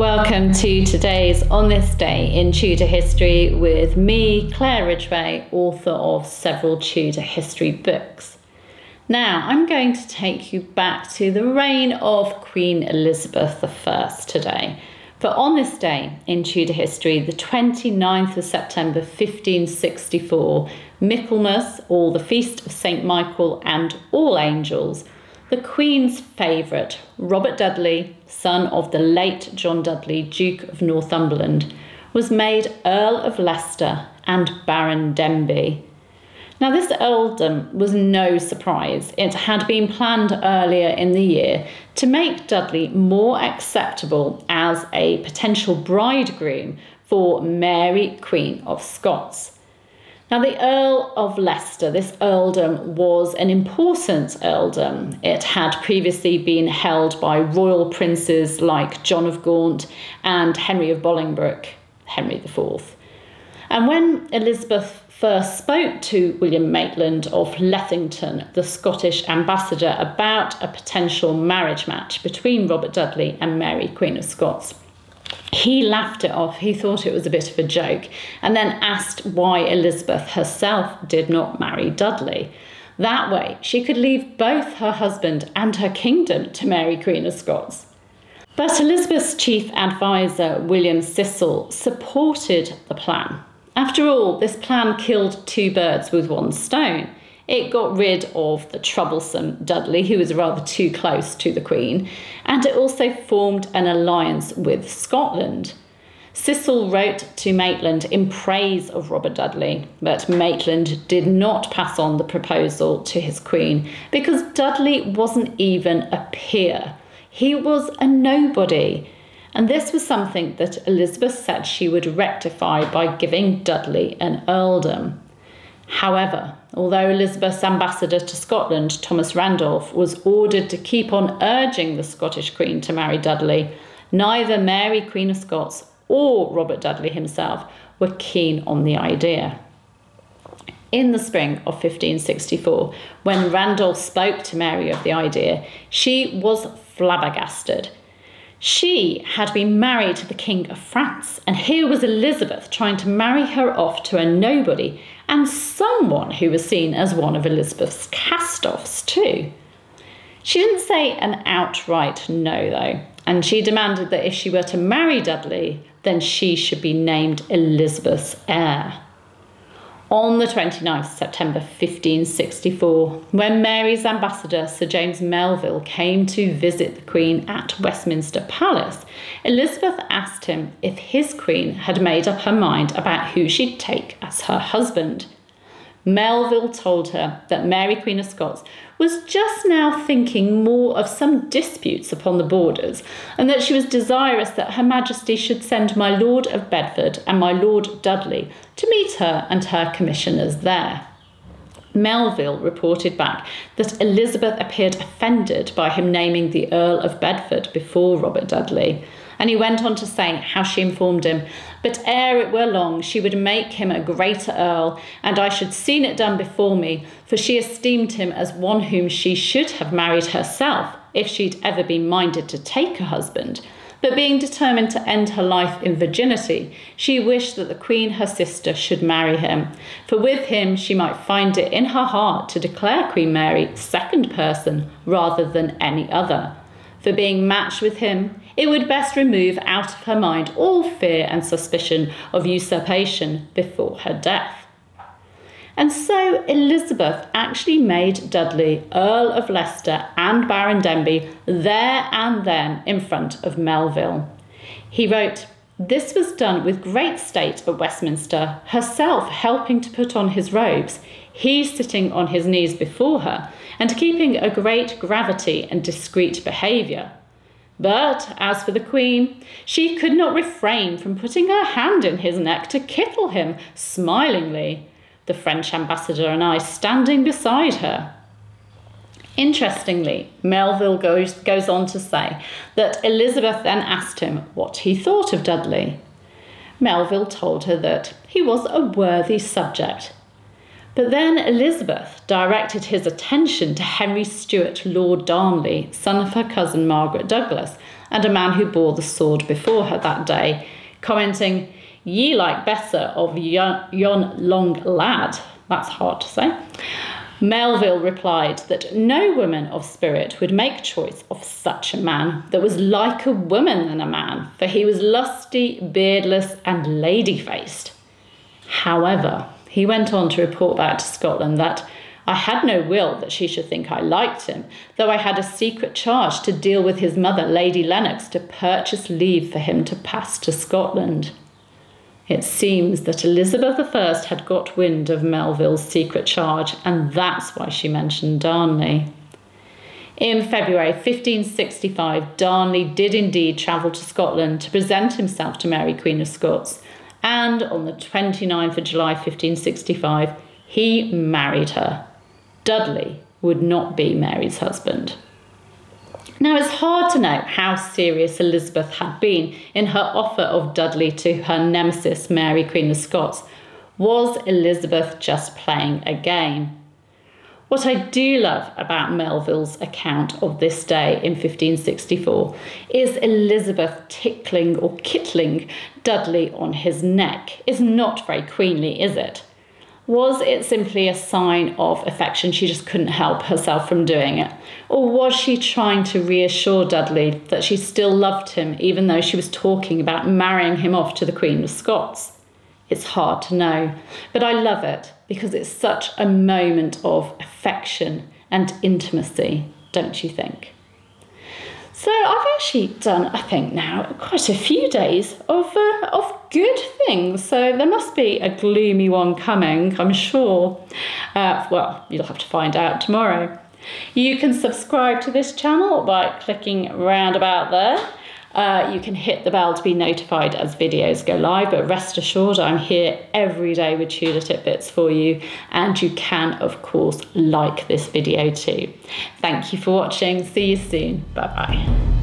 Welcome to today's On This Day in Tudor History with me, Claire Ridgway, author of several Tudor history books. Now, I'm going to take you back to the reign of Queen Elizabeth I today. For on this day in Tudor history, the 29th of September 1564, Michaelmas, or the Feast of St Michael and All Angels, the Queen's favourite, Robert Dudley, son of the late John Dudley, Duke of Northumberland, was made Earl of Leicester and Baron Denbigh. Now, this earldom was no surprise. It had been planned earlier in the year to make Dudley more acceptable as a potential bridegroom for Mary, Queen of Scots. Now, the Earl of Leicester, this earldom was an important earldom. It had previously been held by royal princes like John of Gaunt and Henry of Bolingbroke, Henry IV. And when Elizabeth first spoke to William Maitland of Lethington, the Scottish ambassador, about a potential marriage match between Robert Dudley and Mary, Queen of Scots, he laughed it off. He thought it was a bit of a joke and then asked why Elizabeth herself did not marry Dudley. That way, she could leave both her husband and her kingdom to Mary, Queen of Scots. But Elizabeth's chief advisor, William Cecil, supported the plan. After all, this plan killed two birds with one stone. It got rid of the troublesome Dudley, who was rather too close to the Queen, and it also formed an alliance with Scotland. Cecil wrote to Maitland in praise of Robert Dudley, but Maitland did not pass on the proposal to his Queen because Dudley wasn't even a peer. He was a nobody. And this was something that Elizabeth said she would rectify by giving Dudley an earldom. However, although Elizabeth's ambassador to Scotland, Thomas Randolph, was ordered to keep on urging the Scottish Queen to marry Dudley, neither Mary, Queen of Scots, or Robert Dudley himself were keen on the idea. In the spring of 1564, when Randolph spoke to Mary of the idea, she was flabbergasted. She had been married to the King of France, and here was Elizabeth trying to marry her off to a nobody and someone who was seen as one of Elizabeth's cast offs, too. She didn't say an outright no, though, and she demanded that if she were to marry Dudley, then she should be named Elizabeth's heir on the 29th September 1564, when Mary's ambassador Sir James Melville came to visit the Queen at Westminster Palace, Elizabeth asked him if his Queen had made up her mind about who she'd take as her husband. Melville told her that Mary, Queen of Scots, was just now thinking more of some disputes upon the borders, and that she was desirous that Her Majesty should send my Lord of Bedford and my Lord Dudley to meet her and her commissioners there. Melville reported back that Elizabeth appeared offended by him naming the Earl of Bedford before Robert Dudley. And he went on to say how she informed him, But ere it were long, she would make him a greater earl, and I should seen it done before me, for she esteemed him as one whom she should have married herself, if she'd ever been minded to take a husband. But being determined to end her life in virginity, she wished that the Queen, her sister, should marry him, for with him she might find it in her heart to declare Queen Mary second person rather than any other. For being matched with him, it would best remove out of her mind all fear and suspicion of usurpation before her death. And so Elizabeth actually made Dudley Earl of Leicester and Baron Denbigh there and then in front of Melville. He wrote, This was done with great state at Westminster, herself helping to put on his robes, he sitting on his knees before her, and keeping a great gravity and discreet behaviour. But as for the Queen, she could not refrain from putting her hand in his neck to kittle him smilingly, the French ambassador and I standing beside her. Interestingly, Melville goes, goes on to say that Elizabeth then asked him what he thought of Dudley. Melville told her that he was a worthy subject but then Elizabeth directed his attention to Henry Stuart Lord Darnley, son of her cousin Margaret Douglas, and a man who bore the sword before her that day, commenting, Ye like better of yon, long lad. That's hard to say. Melville replied that no woman of spirit would make choice of such a man that was like a woman than a man, for he was lusty, beardless, and lady faced. However, he went on to report back to Scotland that I had no will that she should think I liked him, though I had a secret charge to deal with his mother, Lady Lennox, to purchase leave for him to pass to Scotland. It seems that Elizabeth I had got wind of Melville's secret charge, and that's why she mentioned Darnley. In February 1565, Darnley did indeed travel to Scotland to present himself to Mary, Queen of Scots, and on the 29th of July 1565, he married her. Dudley would not be Mary's husband. Now, it's hard to know how serious Elizabeth had been in her offer of Dudley to her nemesis, Mary, Queen of Scots. Was Elizabeth just playing a game? What I do love about Melville's account of this day in 1564 is Elizabeth tickling or kittling Dudley on his neck. It's not very queenly, is it? Was it simply a sign of affection? She just couldn't help herself from doing it. Or was she trying to reassure Dudley that she still loved him, even though she was talking about marrying him off to the Queen of Scots? It's hard to know, but I love it because it's such a moment of affection and intimacy, don't you think? So I've actually done, I think now, quite a few days of uh, of good things. So there must be a gloomy one coming, I'm sure. Uh, well, you'll have to find out tomorrow. You can subscribe to this channel by clicking round about there. Uh, you can hit the bell to be notified as videos go live, but rest assured I'm here every day with Tudor tidbits for you, and you can, of course, like this video too. Thank you for watching. See you soon. Bye bye.